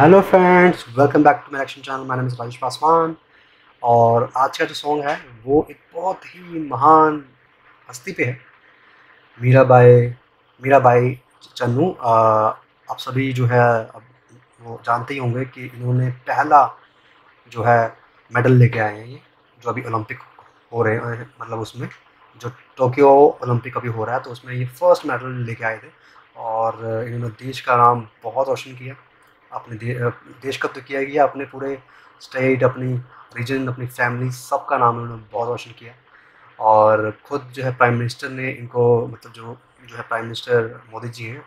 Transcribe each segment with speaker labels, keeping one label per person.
Speaker 1: Hello friends welcome back to my action channel my name is Rajesh Paswan और आज का जो song है, वो एक बहुत ही महान हस्ती पे है। मीरा बाई मीरा बाई चन्नू आप सभी जो है, अब वो जानते ही होंगे कि इन्होंने पहला जो है मेडल लेके आए हैं ये, जो अभी ओलंपिक हो रहे हैं मतलब उसमें, जो टोक्यो ओलंपिक अभी हो रहा है तो उसमें ये फ़र्स्ट मेडल लेके आए थे। और इन्होंने देश का नाम बहुत रोशन किया। अपने देश का तो किया गया अपने पूरे स्टेट अपनी रीजन अपनी फैमिली सबका नाम उन्होंने बहुत रोशन किया और ख़ुद जो है प्राइम मिनिस्टर ने इनको मतलब जो जो है प्राइम मिनिस्टर मोदी जी हैं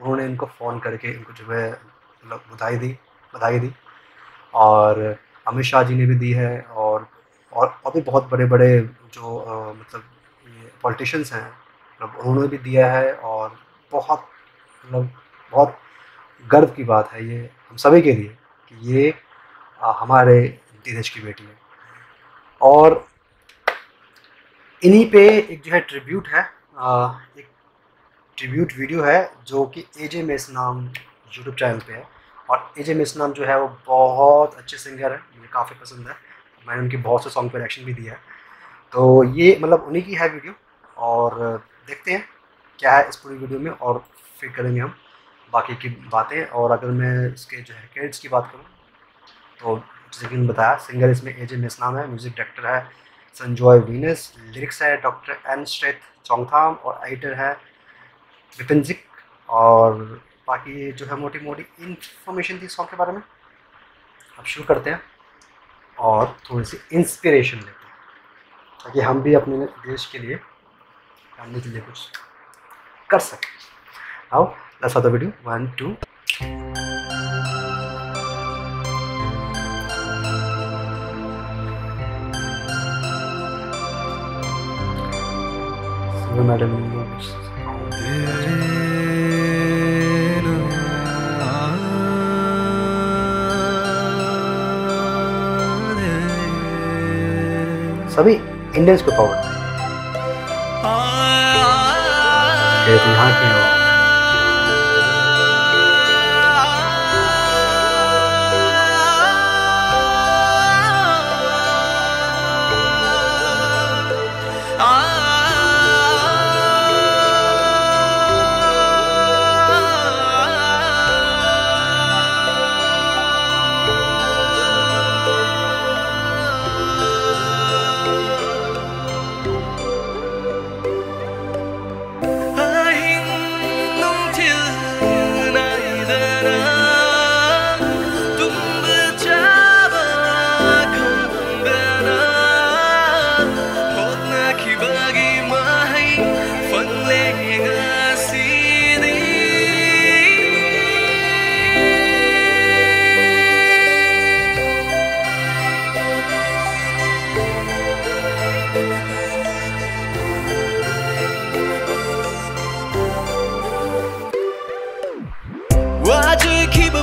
Speaker 1: उन्होंने इनको फ़ोन करके इनको जो है मतलब बधाई दी बधाई दी। और अमित शाह जी ने भी दी है और और और भी बहुत बड़े बड़े जो आ, मतलब पॉलिटिशियंस हैं मतलब उन्होंने भी दिया है और बहुत मतलब बहुत गर्व की बात है ये हम सभी के लिए कि ये हमारे देश की बेटी है। और इन्हीं पे एक जो है ट्रिब्यूट है एक ट्रिब्यूट वीडियो है जो कि ए जे मेस नाम यूट्यूब चैनल पे है। और ए जे मेस नाम जो है वो बहुत अच्छे सिंगर है, मुझे काफ़ी पसंद है। मैंने उनके बहुत से सॉन्ग पर रिएक्शन भी दिया है। तो ये मतलब उन्हीं की है वीडियो और देखते हैं क्या है इस पूरी वीडियो में और फिर करेंगे हम। बाकी की बातें, और अगर मैं इसके जो है क्रेडिट्स की बात करूँ तो जैसे कि बताया सिंगर इसमें ए जे नाम है म्यूज़िक डायरेक्टर है संजॉय वीनस लिरिक्स है डॉक्टर एन स्ट्रेथ चौंगथाम और एडिटर है विपिन जिक और बाकी जो है मोटी मोटी इन्फॉर्मेशन थी सॉन्ग के बारे में, अब शुरू करते हैं, और थोड़ी सी इंस्पिरेशन लेते हैं, ताकि हम भी अपने देश के लिए करने के लिए कुछ कर सकें। आओ Let's start the video. One, two. सभी इंडियंस को पावर यहाँ के हो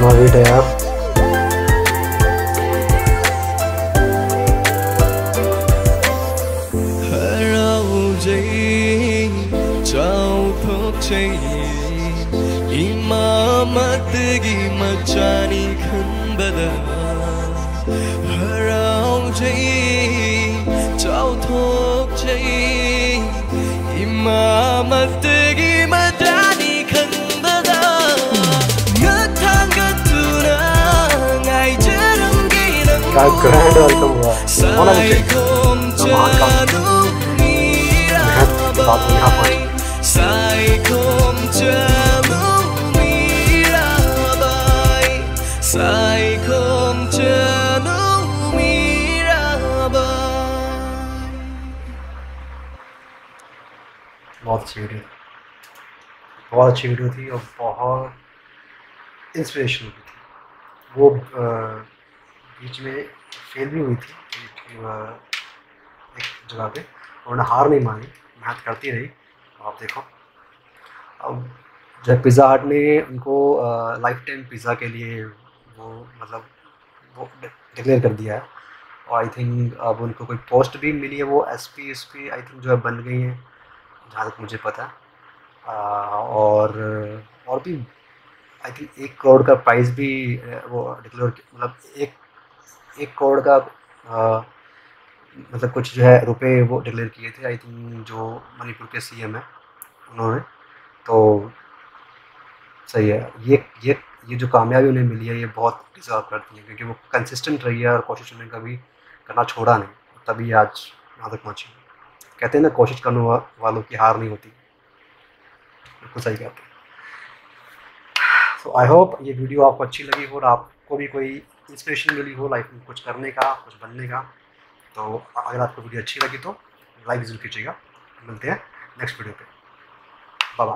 Speaker 1: mavi tab
Speaker 2: 이 마음 뜨기 마찬이 큰 바다. 허라오제이 저토제이 이 마음 뜨기
Speaker 1: क्या ग्रैंड वेलकम हुआ होना भी चाहिए महान काम मेहनत के बाद हम यहाँ पहुँचे बहुत अच्छी वीडियो बहुत अच्छी वीडियो थी और बहुत इंस्पिरेशनल भी थी वो आ, बीच में फेल भी हुई थी एक, जगह पे उन्होंने हार नहीं मानी मेहनत करती रही। आप देखो। अब जब पिज़्ज़ा हट ने उनको लाइफ टाइम पिज़्ज़ा के लिए वो मतलब वो डिक्लेयर कर दिया है। और आई थिंक अब उनको कोई पोस्ट भी मिली है वो S P S P I think जो है बन गई हैं जहाँ तक मुझे पता है। और और भी आई थिंक एक करोड़ का प्राइस भी वो डिक्लेयर मतलब एक एक करोड़ का आ, मतलब कुछ जो है रुपए वो डिक्लेयर किए थे आई थिंक जो मणिपुर के सीएम है उन्होंने। तो सही है ये ये ये जो कामयाबी उन्हें मिली है ये बहुत डिज़र्व करती है क्योंकि वो कंसिस्टेंट रही है और कोशिश उन्हें कभी करना छोड़ा नहीं तभी आज यहाँ तक पहुँची। कहते हैं ना कोशिश करने वालों की हार नहीं होती। बिल्कुल सही कहते हैं। सो आई होप ये वीडियो आपको अच्छी लगी हो और आपको भी कोई इंस्पिरेशन मिली हो लाइफ में कुछ करने का, कुछ बनने का तो अगर आपको वीडियो अच्छी लगी तो लाइक ज़रूर कीजिएगा। मिलते हैं नेक्स्ट वीडियो पे। बाय